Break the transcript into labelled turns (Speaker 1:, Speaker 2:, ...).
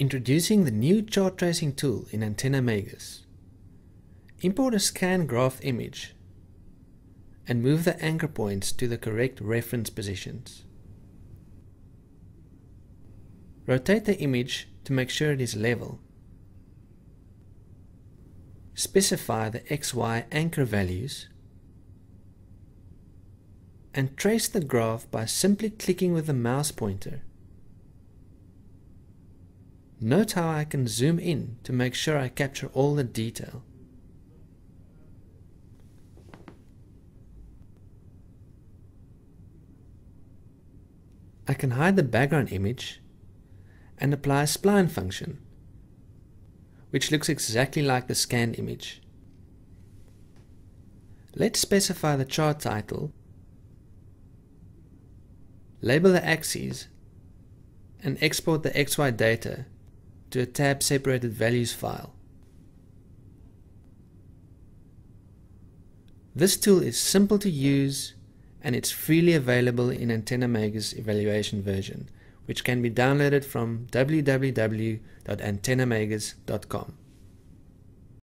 Speaker 1: Introducing the new chart tracing tool in Antenna Magus. Import a scan graph image and move the anchor points to the correct reference positions. Rotate the image to make sure it is level. Specify the XY anchor values and trace the graph by simply clicking with the mouse pointer. Note how I can zoom in to make sure I capture all the detail. I can hide the background image and apply a spline function, which looks exactly like the scanned image. Let's specify the chart title, label the axes, and export the XY data to a tab separated values file. This tool is simple to use and it's freely available in Antenna Magus evaluation version, which can be downloaded from www.antennamagus.com.